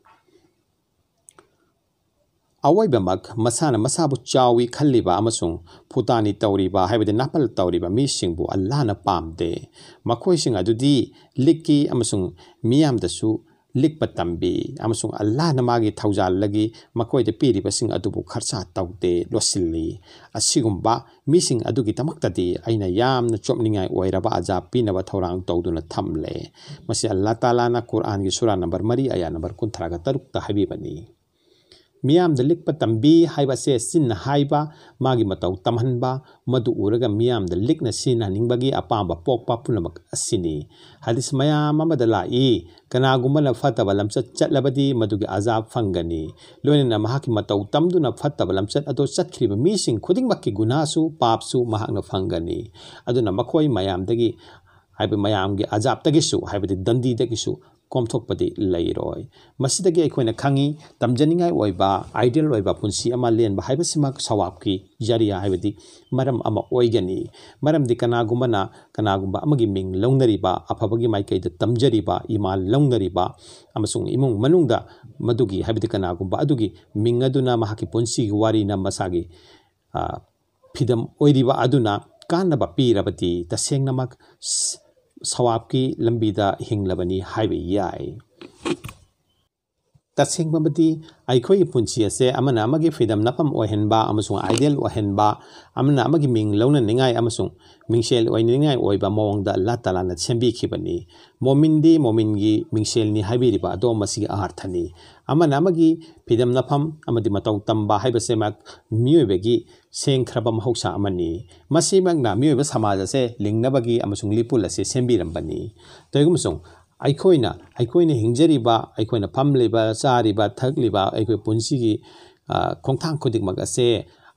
ꯑꯋꯣꯏꯕꯃꯛ ꯃꯁꯥꯅ ꯃꯁꯥꯕꯨ ꯆꯥꯎꯏ ꯈꯜꯂꯤꯕ ꯑꯃꯁꯨꯡ ꯐꯨꯇꯥꯅꯤ ꯇꯧꯔꯤꯕ ꯍꯥꯏꯕꯗꯤ ꯅꯥꯄꯜ ꯇꯧꯔꯤꯕ ꯃꯤꯁꯤꯡꯕꯨ ꯑꯜꯂꯥꯍꯅ ꯄꯥꯝꯗꯦ ꯃꯈꯣꯏꯁꯤꯡ ꯑꯗꯨꯗꯤ ꯂꯤꯛꯀꯤ ꯑꯃꯁꯨꯡ ꯃꯤꯌꯥꯝꯗꯁꯨ ꯂꯤꯛꯄ ꯇꯝꯕꯤ ꯑꯃꯁꯨꯡ ꯑꯜꯂꯥꯍꯅ ꯃꯥꯒꯤ ꯊꯧꯖꯥꯜꯂꯒꯤ ꯃꯈꯣꯏꯗ ꯄꯤꯔꯤꯕꯁꯤꯡ ꯑꯗꯨꯕꯨ ꯈꯔꯁꯥ ꯇꯧꯗꯦ ꯂꯣꯠꯁꯤꯜꯂꯤ ꯑꯁꯤꯒꯨꯝꯕ ꯃꯤꯁꯤꯡ ꯑꯗꯨꯒꯤꯗꯃꯛꯇꯗꯤ ꯑꯩꯅ ꯌꯥꯝꯅ ꯆꯣꯞꯅꯤꯡꯉꯥꯏ ꯑꯣꯏꯔꯕ ꯑꯖꯥꯕ ꯄꯤꯅꯕ ꯊꯧꯔꯥꯡ ꯇꯧꯗꯨꯅ ꯊꯝꯂꯦ ꯃꯁꯤ ꯑꯜꯂꯥ ꯇꯥꯂꯥꯅ ꯀꯨꯔꯥꯟꯒꯤ ꯁꯨꯔꯥ ꯅꯝꯕꯔ ꯃꯔꯤ ꯑꯌꯥ ꯅꯝꯕꯔ ꯀꯨꯟꯊ꯭ꯔꯥꯒ ꯇꯔꯨꯛꯇ ꯍꯥꯏꯕꯤꯕꯅꯤ ꯃꯤꯌꯥꯝꯗ ꯂꯤꯛꯄ ꯇꯝꯕꯤ ꯍꯥꯏꯕ ꯑꯁꯦ ꯆꯤꯟꯅ ꯍꯥꯏꯕ ꯃꯥꯒꯤ ꯃꯇꯧ ꯇꯝꯍꯟꯕ ꯃꯗꯨ ꯎꯔꯒ ꯃꯤꯌꯥꯝꯗ ꯂꯤꯛꯅ ꯁꯤꯖꯤꯟꯅꯅꯤꯡꯕꯒꯤ ꯑꯄꯥꯝꯕ ꯄꯣꯛꯄ ꯄꯨꯝꯅꯃꯛ ꯑꯁꯤꯅꯤ ꯍꯗꯤꯁ ꯃꯌꯥꯝ ꯑꯃꯗ ꯂꯥꯛꯏ ꯀꯅꯥꯒꯨꯝꯕꯅ ꯐꯠꯇꯕ ꯂꯝꯆꯠ ꯆꯠꯂꯕꯗꯤ ꯃꯗꯨꯒꯤ ꯑꯖꯥꯕ ꯐꯪꯒꯅꯤ ꯂꯣꯏꯅꯅ ꯃꯍꯥꯛꯀꯤ ꯃꯇꯧ ꯇꯝꯗꯨꯅ ꯐꯠꯇꯕ ꯂꯝꯆꯠ ꯑꯗꯨ ꯆꯠꯈ꯭ꯔꯤꯕ ꯃꯤꯁꯤꯡ ꯈꯨꯗꯤꯡꯃꯛꯀꯤ ꯒꯨꯅꯥꯁꯨ ꯄꯥꯞꯁꯨ ꯃꯍꯥꯛꯅ ꯐꯪꯒꯅꯤ ꯑꯗꯨꯅ ꯃꯈꯣꯏ ꯃꯌꯥꯝꯗꯒꯤ ꯍꯥꯏꯕ ꯃꯌꯥꯝꯒꯤ ꯑꯖꯥꯕꯇꯒꯤꯁꯨ ꯍꯥꯏꯕꯗꯤ ꯗꯟꯗꯤꯗꯒꯤꯁꯨ ꯀꯣꯝꯊꯣꯛꯄꯗꯤ ꯂꯩꯔꯣꯏ ꯃꯁꯤꯗꯒꯤ ꯑꯩꯈꯣꯏꯅ ꯈꯪꯉꯤ ꯇꯝꯖꯅꯤꯡꯉꯥꯏ ꯑꯣꯏꯕ ꯑꯥꯏꯗꯤꯌꯦꯜ ꯑꯣꯏꯕ ꯄꯨꯟꯁꯤ ꯑꯃ ꯂꯦꯟꯕ ꯍꯥꯏꯕꯁꯤꯃꯛ ꯁꯋꯥꯞꯀꯤ ꯖꯔꯤꯌꯥ ꯍꯥꯏꯕꯗꯤ ꯃꯔꯝ ꯑꯃ ꯑꯣꯏꯒꯅꯤ ꯃꯔꯝꯗꯤ ꯀꯅꯥꯒꯨꯝꯕꯅ ꯀꯅꯥꯒꯨꯝꯕ ꯑꯃꯒꯤ ꯃꯤꯡ ꯂꯧꯅꯔꯤꯕ ꯑꯐꯕꯒꯤ ꯃꯥꯏꯀꯩꯗ ꯇꯝꯖꯔꯤꯕ ꯏꯃꯥ ꯂꯧꯅꯔꯤꯕ ꯑꯃꯁꯨꯡ ꯏꯃꯨꯡ ꯃꯅꯨꯡꯗ ꯃꯗꯨꯒꯤ ꯍꯥꯏꯕꯗꯤ ꯀꯅꯥꯒꯨꯝꯕ ꯑꯗꯨꯒꯤ ꯃꯤꯡ ꯑꯗꯨꯅ ꯃꯍꯥꯛꯀꯤ ꯄꯨꯟꯁꯤꯒꯤ ꯋꯥꯔꯤꯅ ꯃꯁꯥꯒꯤ ꯐꯤꯗꯝ ꯑꯣꯏꯔꯤꯕ ꯑꯗꯨꯅ ꯀꯥꯟꯅꯕ ꯄꯤꯔꯕꯗꯤ ꯇꯁꯦꯡꯅꯃꯛ सवाब की लंबीदा हिंगलबनी हाइब याई तसेंगबमती अखोई पुंसी असे अमना अमगी फ्रीडम नफम ओहेनबा अमसुंग आइडियल ओहेनबा अमना अमगी मिंग लौना निंगाई अमसुंग मिंगसेल ओइनिंगाई ओइबा मोंगदा लातालाना सेंबीखिबनी मोमिनदी मोमिनगी मिंगसेलनी हाइबिरिबा दो मसी अर्थनी ꯑꯃꯅ ꯑꯃꯒꯤ ꯐꯤꯗꯝ ꯅꯐꯝ ꯑꯃꯗꯤ ꯃꯇꯧ ꯇꯝꯕ ꯍꯥꯏꯕꯁꯤꯃꯛ ꯃꯤꯑꯣꯏꯕꯒꯤ ꯁꯦꯡꯈ꯭ꯔꯕ ꯃꯍꯧꯁꯥ ꯑꯃꯅꯤ ꯃꯁꯤꯃꯛꯅ ꯃꯤꯑꯣꯏꯕ ꯁꯃꯥꯖ ꯑꯁꯦ ꯂꯤꯡꯅꯕꯒꯤ ꯑꯃꯁꯨꯡ ꯂꯤꯄꯨꯜ ꯑꯁꯤ ꯁꯦꯝꯕꯤꯔꯝꯕꯅꯤ ꯇꯧꯏꯒꯨꯝꯕꯁꯨꯡ ꯑꯩꯈꯣꯏꯅ ꯑꯩꯈꯣꯏꯅ ꯍꯤꯡꯖꯔꯤꯕ ꯑꯩꯈꯣꯏꯅ ꯐꯝꯂꯤꯕ ꯆꯥꯔꯤꯕ ꯊꯛꯂꯤꯕ ꯑꯩꯈꯣꯏ ꯄꯨꯟꯁꯤꯒꯤ ꯈꯣꯡꯊꯥꯡ ꯈꯨꯗꯤꯡꯃꯛ ꯑꯁꯦ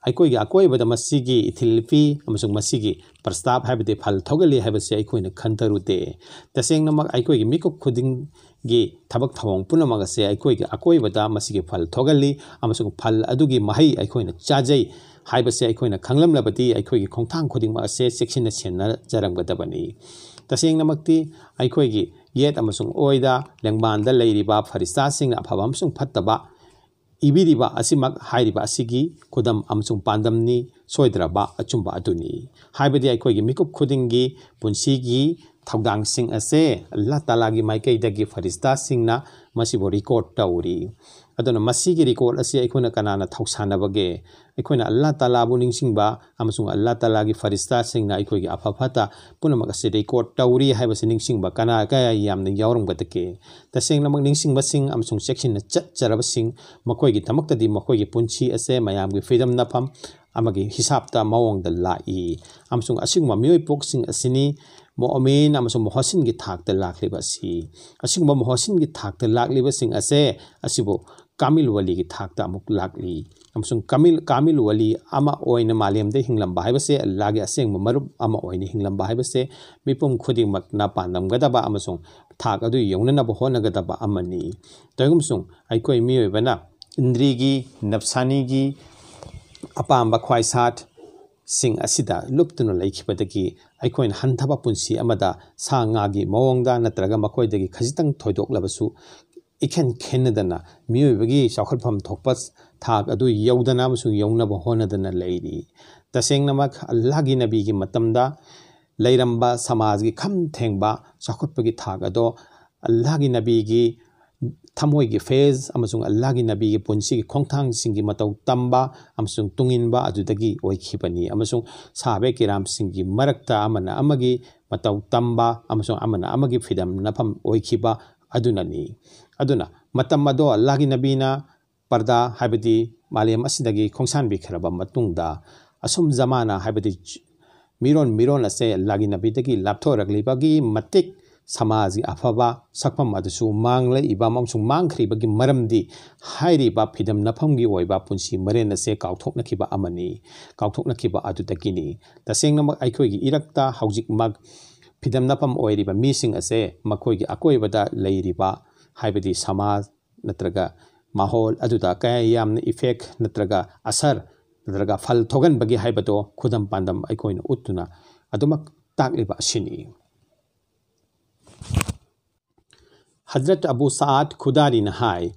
ꯑꯩꯈꯣꯏꯒꯤ ꯑꯀꯣꯏꯕꯗ ꯃꯁꯤꯒꯤ ꯏꯊꯤꯜ ꯄꯤ ꯑꯃꯁꯨꯡ ꯃꯁꯤꯒꯤ ꯄ꯭ꯔꯁꯇꯥꯞ ꯍꯥꯏꯕꯗꯤ ꯐꯜ ꯊꯧꯒꯠꯂꯤ ꯍꯥꯏꯕꯁꯤ ꯑꯩꯈꯣꯏꯅ ꯈꯟꯊꯔꯨꯗꯦ ꯇꯁꯦꯡꯅꯃꯛ ꯑꯩꯈꯣꯏꯒꯤ ꯃꯤꯀꯨꯞ ꯈꯨꯗꯤꯡꯒꯤ ꯊꯕꯛ ꯊꯧꯑꯣꯡ ꯄꯨꯝꯅꯃꯛ ꯑꯁꯦ ꯑꯩꯈꯣꯏꯒꯤ ꯑꯀꯣꯏꯕꯗ ꯃꯁꯤꯒꯤ ꯐꯜ ꯊꯧꯒꯠꯂꯤ ꯑꯃꯁꯨꯡ ꯐꯜ ꯑꯗꯨꯒꯤ ꯃꯍꯩ ꯑꯩꯈꯣꯏꯅ ꯆꯥꯖꯩ ꯍꯥꯏꯕꯁꯦ ꯑꯩꯈꯣꯏꯅ ꯈꯪꯂꯝꯂꯕꯗꯤ ꯑꯩꯈꯣꯏꯒꯤ ꯈꯣꯡꯊꯥꯡ ꯈꯨꯗꯤꯡꯃꯛ ꯑꯁꯦ ꯆꯦꯛꯁꯤꯟꯅ ꯁꯦꯟꯅꯖꯔꯝꯒꯗꯕꯅꯤ ꯇꯁꯦꯡꯅꯃꯛꯇꯤ ꯑꯩꯈꯣꯏꯒꯤ ꯌꯦꯠ ꯑꯃꯁꯨꯡ ꯑꯣꯏꯗ ꯂꯦꯡꯕꯥꯟꯗ ꯂꯩꯔꯤꯕ ꯐꯔꯤꯁꯇꯥꯁꯤꯡꯅ ꯑꯐꯕ ꯑꯃꯁꯨꯡ ꯐꯠꯇꯕ ꯏꯕꯤꯔꯤꯕ ꯑꯁꯤꯃꯛ ꯍꯥꯏꯔꯤꯕ ꯑꯁꯤꯒꯤ ꯈꯨꯗꯝ ꯑꯃꯁꯨꯡ ꯄꯥꯟꯗꯝꯅꯤ ꯁꯣꯏꯗ꯭ꯔꯕ ꯑꯆꯨꯝꯕ ꯑꯗꯨꯅꯤ ꯍꯥꯏꯕꯗꯤ ꯑꯩꯈꯣꯏꯒꯤ ꯃꯤꯀꯨꯞ ꯈꯨꯗꯤꯡꯒꯤ ꯄꯨꯟꯁꯤꯒꯤ ꯊꯧꯗꯥꯡꯁꯤꯡ ꯑꯁꯦ ꯑꯜꯂꯥ ꯇꯥꯂꯥꯒꯤ ꯃꯥꯏꯀꯩꯗꯒꯤ ꯐꯔꯤꯁꯇꯥꯁꯤꯡꯅ ꯃꯁꯤꯕꯨ ꯔꯦꯀꯣꯔꯠ ꯇꯧꯔꯤ ꯑꯗꯨꯅ ꯃꯁꯤꯒꯤ ꯔꯦꯀꯣꯔꯠ ꯑꯁꯤ ꯑꯩꯈꯣꯏꯅ ꯀꯅꯥꯅ ꯊꯧꯁꯥꯟꯅꯕꯒꯦ ꯑꯩꯈꯣꯏꯅ ꯑꯜꯂꯥ ꯇꯥꯂꯥꯕꯨ ꯅꯤꯡꯁꯤꯡꯕ ꯑꯃꯁꯨꯡ ꯑꯜꯂꯥ ꯇꯥꯂꯥꯒꯤ ꯐꯔꯤꯁꯇꯥꯁꯤꯡꯅ ꯑꯩꯈꯣꯏꯒꯤ ꯑꯐ ꯐꯠꯇ ꯄꯨꯝꯅꯃꯛ ꯑꯁꯤ ꯔꯦꯀꯣꯔꯠ ꯇꯧꯔꯤ ꯍꯥꯏꯕꯁꯤ ꯅꯤꯡꯁꯤꯡꯕ ꯀꯅꯥ ꯀꯌꯥ ꯌꯥꯝꯅ ꯌꯥꯎꯔꯝꯒꯗꯒꯦ ꯇꯁꯦꯡꯅꯃꯛ ꯅꯤꯡꯁꯤꯡꯕꯁꯤꯡ ꯑꯃꯁꯨꯡ ꯆꯦꯛꯁꯤꯟꯅ ꯆꯠꯆꯔꯕꯁꯤꯡ ꯃꯈꯣꯏꯒꯤꯗꯃꯛꯇꯗꯤ ꯃꯈꯣꯏꯒꯤ ꯄꯨꯟꯁꯤ ꯑꯁꯦ ꯃꯌꯥꯝꯒꯤ ꯐ꯭ꯔꯤꯗꯝ ꯅꯐꯝ ꯑꯃꯒꯤ ꯍꯤꯁꯥꯞꯇ ꯃꯑꯣꯡꯗ ꯂꯥꯛꯏ ꯑꯃꯁꯨꯡ ꯑꯁꯤꯒꯨꯝꯕ ꯃꯤꯑꯣꯏ ꯄꯣꯛꯁꯤꯡ ꯑꯁꯤꯅꯤ ꯃꯣꯃꯤꯟ ꯑꯃꯁꯨꯡ ꯃꯣꯍꯁꯤꯟꯒꯤ ꯊꯥꯛꯇ ꯂꯥꯛꯂꯤꯕ ꯑꯁꯤ ꯑꯁꯤꯒꯨꯝꯕ ꯃꯣꯍꯁꯤꯟꯒꯤ ꯊꯥꯛꯇ ꯂꯥꯛꯂꯤꯕꯁꯤꯡ ꯑꯁꯦ ꯑꯁꯤꯕꯨ ꯀꯥꯃꯤꯜ ꯋꯥꯂꯤꯒꯤ ꯊꯥꯛꯇ ꯑꯃꯨꯛ ꯂꯥꯛꯂꯤ ꯑꯃꯁꯨꯡ ꯀꯥꯃꯤꯜ ꯀꯥꯃꯤꯜ ꯋꯥꯂꯤ ꯑꯃ ꯑꯣꯏꯅ ꯃꯥꯂꯦꯝꯗ ꯍꯤꯡꯂꯝꯕ ꯍꯥꯏꯕꯁꯦ ꯑꯜꯂꯥꯒꯤ ꯑꯁꯦꯡꯕ ꯃꯔꯨꯞ ꯑꯃ ꯑꯣꯏꯅ ꯍꯤꯡꯂꯝꯕ ꯍꯥꯏꯕꯁꯦ ꯃꯤꯄꯨꯝ ꯈꯨꯗꯤꯡꯃꯛꯅ ꯄꯥꯟꯗꯝꯒꯗꯕ ꯑꯃꯁꯨꯡ ꯊꯥꯛ ꯑꯗꯨ ꯌꯧꯅꯅꯕ ꯍꯣꯠꯅꯒꯗꯕ ꯑꯃꯅꯤ ꯇꯧꯏꯒꯨꯝꯁꯨꯡ ꯑꯩꯈꯣꯏ ꯃꯤꯑꯣꯏꯕꯅ ꯏꯟꯗ꯭ꯔꯤꯒꯤ ꯅꯞꯁꯥꯅꯤꯒꯤ ꯑꯄꯥꯝꯕ ꯈ꯭ꯋꯥꯏꯁꯥꯠ ꯁꯤꯡ ꯑꯁꯤꯗ ꯂꯨꯞꯇꯨꯅ ꯂꯩꯈꯤꯕꯗꯒꯤ ꯑꯩꯈꯣꯏꯅ ꯍꯟꯊꯕ ꯄꯨꯟꯁꯤ ꯑꯃꯗ ꯁꯥ ꯉꯥꯒꯤ ꯃꯑꯣꯡꯗ ꯅꯠꯇ꯭ꯔꯒ ꯃꯈꯣꯏꯗꯒꯤ ꯈꯖꯤꯛꯇꯪ ꯊꯣꯏꯗꯣꯛꯂꯕꯁꯨ ꯏꯈꯦꯟ ꯈꯦꯟꯅꯗꯅ ꯃꯤꯑꯣꯏꯕꯒꯤ ꯆꯥꯎꯈꯠꯐꯝ ꯊꯣꯛꯄ ꯊꯥꯛ ꯑꯗꯨ ꯌꯧꯗꯅ ꯑꯃꯁꯨꯡ ꯌꯧꯅꯕ ꯍꯣꯠꯅꯗꯅ ꯂꯩꯔꯤ ꯇꯁꯦꯡꯅꯃꯛ ꯑꯜꯂꯥꯍꯒꯤ ꯅꯕꯤꯒꯤ ꯃꯇꯝꯗ ꯂꯩꯔꯝꯕ ꯁꯃꯥꯖꯒꯤ ꯈꯝ ꯊꯦꯡꯕ ꯆꯥꯎꯈꯠꯄꯒꯤ ꯊꯥꯛ ꯑꯗꯣ ꯑꯜꯂꯥꯍꯒꯤ ꯅꯕꯤꯒꯤ ꯊꯃꯣꯏꯒꯤ ꯐꯦꯖ ꯑꯃꯁꯨꯡ ꯑꯜꯂꯥꯍꯒꯤ ꯅꯕꯤꯒꯤ ꯄꯨꯟꯁꯤꯒꯤ ꯈꯣꯡꯊꯥꯡꯁꯤꯡꯒꯤ ꯃꯇꯧ ꯇꯝꯕ ꯑꯃꯁꯨꯡ ꯇꯨꯡꯏꯟꯕ ꯑꯗꯨꯗꯒꯤ ꯑꯣꯏꯈꯤꯕꯅꯤ ꯑꯃꯁꯨꯡ ꯁꯥꯕꯦ ꯀꯤꯔꯥꯝꯁꯤꯡꯒꯤ ꯃꯔꯛꯇ ꯑꯃꯅ ꯑꯃꯒꯤ ꯃꯇꯧ ꯇꯝꯕ ꯑꯃꯁꯨꯡ ꯑꯃꯅ ꯑꯃꯒꯤ ꯐꯤꯗꯝ ꯅꯐꯝ ꯑꯣꯏꯈꯤꯕ ꯑꯗꯨꯅꯅꯤ ꯑꯗꯨꯅ ꯃꯇꯝ ꯑꯗꯣ ꯑꯜꯂꯥꯍꯒꯤ ꯅꯕꯤꯅ ꯄꯔꯗꯥ ꯍꯥꯏꯕꯗꯤ ꯃꯥꯂꯦꯝ ꯑꯁꯤꯗꯒꯤ ꯈꯣꯡꯁꯥꯟꯕꯤꯈ꯭ꯔꯕ ꯃꯇꯨꯡꯗ ꯑꯁꯨꯝ ꯖꯃꯥꯅ ꯍꯥꯏꯕꯗꯤ ꯃꯤꯔꯣꯟ ꯃꯤꯔꯣꯟ ꯑꯁꯦ ꯑꯜꯂꯥꯍꯒꯤ ꯅꯕꯤꯗꯒꯤ ꯂꯥꯞꯊꯣꯔꯛꯂꯤꯕꯒꯤ ꯃꯇꯤꯛ ꯁꯃꯥꯖꯒꯤ ꯑꯐꯕ ꯁꯛꯐꯝ ꯑꯗꯨꯁꯨ ꯃꯥꯡꯂꯛꯏꯕ ꯑꯃꯁꯨꯡ ꯃꯥꯡꯈ꯭ꯔꯤꯕꯒꯤ ꯃꯔꯝꯗꯤ ꯍꯥꯏꯔꯤꯕ ꯐꯤꯗꯝ ꯅꯐꯝꯒꯤ ꯑꯣꯏꯕ ꯄꯨꯟꯁꯤ ꯃꯔꯦꯟ ꯑꯁꯦ ꯀꯥꯎꯊꯣꯛꯅꯈꯤꯕ ꯑꯃꯅꯤ ꯀꯥꯎꯊꯣꯛꯅꯈꯤꯕ ꯑꯗꯨꯗꯒꯤꯅꯤ ꯇꯁꯦꯡꯅꯃꯛ ꯑꯩꯈꯣꯏꯒꯤ ꯏꯔꯛꯇ ꯍꯧꯖꯤꯛꯃꯛ ꯐꯤꯗꯝ ꯅꯐꯝ ꯑꯣꯏꯔꯤꯕ ꯃꯤꯁꯤꯡ ꯑꯁꯦ ꯃꯈꯣꯏꯒꯤ ꯑꯀꯣꯏꯕꯗ ꯂꯩꯔꯤꯕ ꯍꯥꯏꯕꯗꯤ ꯁꯃꯥꯖ ꯅꯠꯇ꯭ꯔꯒ ꯃꯥꯍꯣꯜ ꯑꯗꯨꯗ ꯀꯌꯥ ꯌꯥꯝꯅ ꯏꯐꯦꯛ ꯅꯠꯇ꯭ꯔꯒ ꯑꯁꯔ ꯅꯠꯇ꯭ꯔꯒ ꯐꯜ ꯊꯣꯛꯍꯟꯕꯒꯦ ꯍꯥꯏꯕꯗꯣ ꯈꯨꯗꯝ ꯄꯥꯟꯗꯝ ꯑꯩꯈꯣꯏꯅ ꯎꯠꯇꯨꯅ ꯑꯗꯨꯃꯛ ꯇꯥꯛꯂꯤꯕ ꯑꯁꯤꯅꯤ हज़रत अबू साद खुदारी नहाय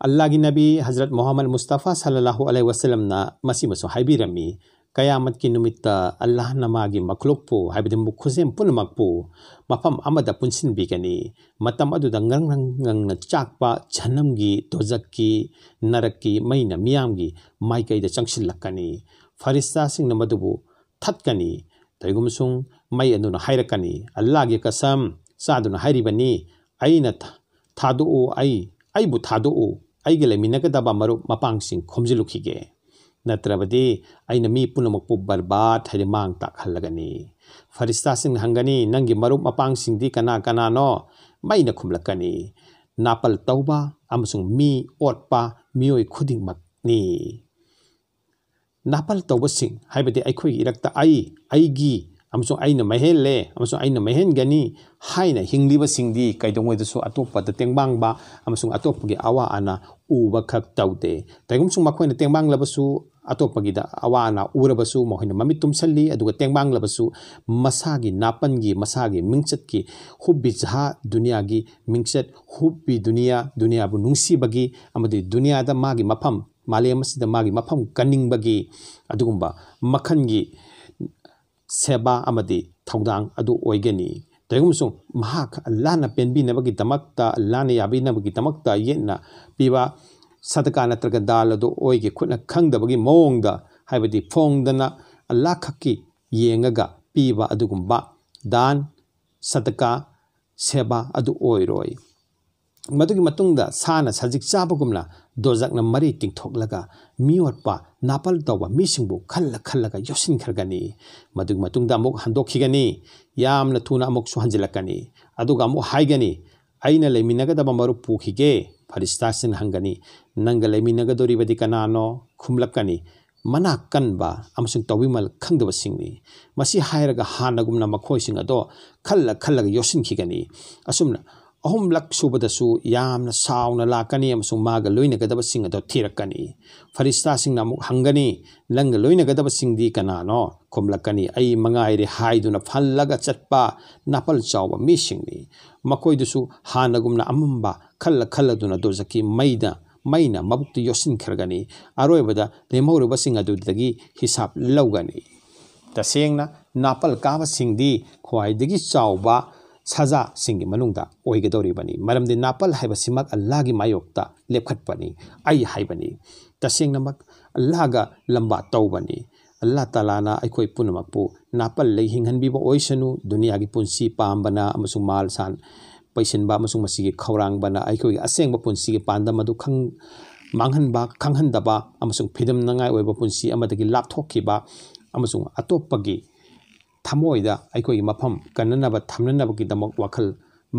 अल्लाह की नबी हज़रत मोहम्मद मुस्तफ़ा सल्लल्लाहु अलैहि वसल्लम ना मसी मसु हाइबीरमी क़यामत की नुमित अल्लाह नमागी मखलूक पु हाइबदी मुखुजेम पुनमक पु मफम अमद पुंसिन बिगनी मतम अदु दंगंग रंगंग चाकपा जन्म की दोजक की नरक की मई न मियाम की माई कई द चंगसिन लकनी फरिस्ता सिंह न मधुबु थतकनी तयगुम सुंग मई अनु न हायरकनी अल्लाह की कसम ꯆꯥꯗꯨꯅ ꯍꯥꯏꯔꯤꯕꯅꯤ ꯑꯩꯅ ꯊꯥꯗꯣꯛꯎ ꯑꯩ ꯑꯩꯕꯨ ꯊꯥꯗꯣꯛꯎ ꯑꯩꯒ ꯂꯩꯃꯤꯟꯅꯒꯗꯕ ꯃꯔꯨꯞ ꯃꯄꯥꯡꯁꯤꯡ ꯈꯣꯝꯖꯤꯜꯂꯨꯈꯤꯒꯦ ꯅꯠꯇ꯭ꯔꯕꯗꯤ ꯑꯩꯅ ꯃꯤ ꯄꯨꯝꯅꯃꯛꯄꯨ ꯕꯔꯕꯥꯠ ꯍꯥꯏꯗꯤ ꯃꯥꯡ ꯇꯥꯛꯍꯜꯂꯒꯅꯤ ꯐꯔꯤꯁꯇꯥꯁꯤꯡꯅ ꯍꯪꯒꯅꯤ ꯅꯪꯒꯤ ꯃꯔꯨꯞ ꯃꯄꯥꯡꯁꯤꯡꯗꯤ ꯀꯅꯥ ꯀꯅꯥꯅꯣ ꯃꯩꯅ ꯈꯨꯝꯂꯛꯀꯅꯤ ꯅꯥꯄꯜ ꯇꯧꯕ ꯑꯃꯁꯨꯡ ꯃꯤ ꯑꯣꯠꯄ ꯃꯤꯑꯣꯏ ꯈꯨꯗꯤꯡꯃꯛꯅꯤ ꯅꯥꯄꯜ ꯇꯧꯕꯁꯤꯡ ꯍꯥꯏꯕꯗꯤ ꯑꯩꯈꯣꯏꯒꯤ ꯏꯔꯛꯇ ꯑꯩ ꯑꯩꯒꯤ ꯑꯃꯁꯨꯡ ꯑꯩꯅ ꯃꯍꯦꯜꯂꯦ ꯑꯃꯁꯨꯡ ꯑꯩꯅ ꯃꯍꯦꯟꯒꯅꯤ ꯍꯥꯏꯅ ꯍꯤꯡꯂꯤꯕꯁꯤꯡꯗꯤ ꯀꯩꯗꯧꯉꯩꯗꯁꯨ ꯑꯇꯣꯞꯄꯗ ꯇꯦꯡꯕꯥꯡꯕ ꯑꯃꯁꯨꯡ ꯑꯇꯣꯞꯄꯒꯤ ꯑꯋꯥ ꯑꯅꯥ ꯎꯕꯈꯛ ꯇꯧꯗꯦ ꯀꯩꯒꯨꯝꯕꯁꯨ ꯃꯈꯣꯏꯅ ꯇꯦꯡꯕꯥꯡꯂꯕꯁꯨ ꯑꯇꯣꯞꯄꯒꯤꯗ ꯑꯋꯥ ꯑꯅꯥ ꯎꯔꯕꯁꯨ ꯃꯈꯣꯏꯅ ꯃꯃꯤꯠ ꯇꯨꯝꯁꯜꯂꯤ ꯑꯗꯨꯒ ꯇꯦꯡꯕꯥꯡꯂꯕꯁꯨ ꯃꯁꯥꯒꯤ ꯅꯥꯄꯟꯒꯤ ꯃꯁꯥꯒꯤ ꯃꯤꯡꯆꯠꯀꯤ ꯍꯨꯕꯤ ꯖꯍꯥ ꯗꯨꯅꯤꯌꯥꯒꯤ ꯃꯤꯡꯆꯠ ꯍꯨꯕꯤ ꯗꯨꯅꯤꯌꯥ ꯗꯨꯅꯤꯌꯥꯕꯨ ꯅꯨꯡꯁꯤꯕꯒꯤ ꯑꯃꯗꯤ ꯗꯨꯅꯤꯌꯥꯗ ꯃꯥꯒꯤ ꯃꯐꯝ ꯃꯥꯂꯦꯝ ꯑꯁꯤꯗ ꯃꯥꯒꯤ ꯃꯐꯝ ꯀꯟꯅꯤꯡꯕꯒꯤ ꯑꯗꯨꯒꯨꯝꯕ ꯃꯈꯜꯒꯤ ꯁꯦꯕꯥ ꯑꯃꯗꯤ ꯊꯧꯗꯥꯡ ꯑꯗꯨ ꯑꯣꯏꯒꯅꯤ ꯀꯔꯤꯒꯨꯝꯕꯁꯨꯡ ꯃꯍꯥꯛ ꯑꯜꯂꯥꯍꯅ ꯄꯦꯟꯕꯤꯅꯕꯒꯤꯗꯃꯛꯇ ꯑꯜꯂꯥꯍꯅ ꯌꯥꯕꯤꯅꯕꯒꯤꯗꯃꯛꯇ ꯌꯦꯠꯅ ꯄꯤꯕ ꯁꯗꯀꯥ ꯅꯠꯇ꯭ꯔꯒ ꯗꯥꯜ ꯑꯗꯨ ꯑꯣꯏꯒꯤ ꯈꯨꯠꯅ ꯈꯪꯗꯕꯒꯤ ꯃꯑꯣꯡꯗ ꯍꯥꯏꯕꯗꯤ ꯐꯣꯡꯗꯅ ꯑꯜꯂꯥꯍ ꯈꯛꯀꯤ ꯌꯦꯡꯉꯒ ꯄꯤꯕ ꯑꯗꯨꯒꯨꯝꯕ ꯗꯥꯟ ꯁꯗꯀꯥ ꯁꯦꯕꯥ ꯑꯗꯨ ꯑꯣꯏꯔꯣꯏ ꯃꯗꯨꯒꯤ ꯃꯇꯨꯡꯗ ꯁꯥꯅ ꯁꯖꯤꯛ ꯆꯥꯕꯒꯨꯝꯅ ꯗꯣꯖꯛꯅ ꯃꯔꯤ ꯇꯤꯡꯊꯣꯛꯂꯒ ꯃꯤꯑꯣꯠꯄ ꯅꯥꯄꯜ ꯇꯧꯕ ꯃꯤꯁꯤꯡꯕꯨ ꯈꯜꯂ ꯈꯜꯂꯒ ꯌꯣꯠꯁꯤꯟꯈ꯭ꯔꯒꯅꯤ ꯃꯗꯨꯒꯤ ꯃꯇꯨꯡꯗ ꯑꯃꯨꯛ ꯍꯟꯗꯣꯛꯈꯤꯒꯅꯤ ꯌꯥꯝꯅ ꯊꯨꯅ ꯑꯃꯨꯛꯁꯨ ꯍꯟꯖꯤꯜꯂꯛꯀꯅꯤ ꯑꯗꯨꯒ ꯑꯃꯨꯛ ꯍꯥꯏꯒꯅꯤ ꯑꯩꯅ ꯂꯩꯃꯤꯟꯅꯒꯗꯕ ꯃꯔꯨꯞ ꯄꯨꯈꯤꯒꯦ ꯐꯔꯤꯁꯇꯥꯁꯤꯡ ꯍꯪꯒꯅꯤ ꯅꯪꯒ ꯂꯩꯃꯤꯟꯅꯒꯗꯣꯔꯤꯕꯗꯤ ꯀꯅꯥꯅꯣ ꯈꯨꯝꯂꯛꯀꯅꯤ ꯃꯅꯥꯛ ꯀꯟꯕ ꯑꯃꯁꯨꯡ ꯇꯧꯕꯤꯃꯜ ꯈꯪꯗꯕꯁꯤꯡꯅꯤ ꯃꯁꯤ ꯍꯥꯏꯔꯒ ꯍꯥꯟꯅꯒꯨꯝꯅ ꯃꯈꯣꯏꯁꯤꯡ ꯑꯗꯣ ꯈꯜꯂ ꯈꯜꯂꯒ ꯌꯣꯠꯁꯤꯟꯈꯤꯒꯅꯤ ꯑꯁꯨꯝꯅ ꯑꯍꯨꯝꯂꯛ ꯁꯨꯕꯗꯁꯨ ꯌꯥꯝꯅ ꯁꯥꯎꯅ ꯂꯥꯛꯀꯅꯤ ꯑꯃꯁꯨꯡ ꯃꯥꯒ ꯂꯣꯏꯅꯒꯗꯕꯁꯤꯡ ꯑꯗꯣ ꯊꯤꯔꯛꯀꯅꯤ ꯐꯔꯤꯁꯇꯥꯁꯤꯡꯅ ꯑꯃꯨꯛ ꯍꯪꯒꯅꯤ ꯅꯪꯒ ꯂꯣꯏꯅꯒꯗꯕꯁꯤꯡꯗꯤ ꯀꯅꯥꯅꯣ ꯈꯨꯝꯂꯛꯀꯅꯤ ꯑꯩ ꯃꯉꯥꯏꯔꯦ ꯍꯥꯏꯗꯨꯅ ꯐꯜꯂꯒ ꯆꯠꯄ ꯅꯥꯄꯜ ꯆꯥꯎꯕ ꯃꯤꯁꯤꯡꯅꯤ ꯃꯈꯣꯏꯗꯨꯁꯨ ꯍꯥꯟꯅꯒꯨꯝꯅ ꯑꯃꯝꯕ ꯈꯜꯂ ꯈꯜꯂꯗꯨꯅ ꯗꯣꯖꯛꯀꯤ ꯃꯩꯗ ꯃꯩꯅ ꯃꯕꯨꯛꯇ ꯌꯣꯠꯁꯤꯟꯈ꯭ꯔꯒꯅꯤ ꯑꯔꯣꯏꯕꯗ ꯂꯦꯝꯍꯧꯔꯤꯕꯁꯤꯡ ꯑꯗꯨꯗꯒꯤ ꯍꯤꯁꯥꯞ ꯂꯧꯒꯅꯤ ꯇꯁꯦꯡꯅ ꯅꯥꯄꯜ ꯀꯥꯕꯁꯤꯡꯗꯤ ꯈ꯭ꯋꯥꯏꯗꯒꯤ ꯆꯥꯎꯕ ꯁꯖꯥꯁꯤꯡꯒꯤ ꯃꯅꯨꯡꯗ ꯑꯣꯏꯒꯗꯧꯔꯤꯕꯅꯤ ꯃꯔꯝꯗꯤ ꯅꯥꯄꯜ ꯍꯥꯏꯕꯁꯤꯃꯛ ꯑꯜꯂꯥꯍꯒꯤ ꯃꯥꯌꯣꯛꯇ ꯂꯦꯞꯈꯠꯄꯅꯤ ꯑꯩ ꯍꯥꯏꯕꯅꯤ ꯇꯁꯦꯡꯅꯃꯛ ꯑꯜꯂꯥꯍꯒ ꯂꯝꯕꯥ ꯇꯧꯕꯅꯤ ꯑꯜꯂꯥ ꯇꯥꯂꯥꯅ ꯑꯩꯈꯣꯏ ꯄꯨꯝꯅꯃꯛꯄꯨ ꯅꯥꯄꯜ ꯂꯩ ꯍꯤꯡꯍꯟꯕꯤꯕ ꯑꯣꯏꯁꯅꯨ ꯗꯨꯅꯤꯌꯥꯒꯤ ꯄꯨꯟꯁꯤ ꯄꯥꯝꯕꯅ ꯑꯃꯁꯨꯡ ꯃꯥꯜ ꯁꯥꯟ ꯄꯩꯁꯤꯟꯕ ꯑꯃꯁꯨꯡ ꯃꯁꯤꯒꯤ ꯈꯧꯔꯥꯡꯕꯅ ꯑꯩꯈꯣꯏꯒꯤ ꯑꯁꯦꯡꯕ ꯄꯨꯟꯁꯤꯒꯤ ꯄꯥꯟꯗꯝ ꯑꯗꯨ ꯃꯥꯡꯍꯟꯕ ꯈꯪꯍꯟꯗꯕ ꯑꯃꯁꯨꯡ ꯐꯤꯗꯝꯅꯉꯥꯏ ꯑꯣꯏꯕ ꯄꯨꯟꯁꯤ ꯑꯃꯗꯒꯤ ꯂꯥꯞꯊꯣꯛꯈꯤꯕ ꯑꯃꯁꯨꯡ ꯑꯇꯣꯞꯄꯒꯤ ꯊꯃꯣꯏꯗ ꯑꯩꯈꯣꯏꯒꯤ ꯃꯐꯝ ꯀꯟꯅꯅꯕ ꯊꯝꯅꯅꯕꯒꯤꯗꯃꯛ ꯋꯥꯈꯜ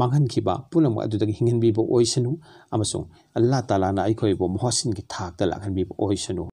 ꯃꯥꯡꯍꯟꯈꯤꯕ ꯄꯨꯝꯅꯃꯛ ꯑꯗꯨꯗꯒꯤ ꯍꯤꯡꯍꯟꯕꯤꯕ ꯑꯣꯏꯁꯅꯨ ꯑꯃꯁꯨꯡ ꯑꯜꯂꯥ ꯇꯥꯂꯥꯅ ꯑꯩꯈꯣꯏꯕꯨ ꯃꯍꯣꯠꯁꯤꯟꯒꯤ ꯊꯥꯛꯇ ꯂꯥꯛꯍꯟꯕꯤꯕ ꯑꯣꯏꯁꯅꯨ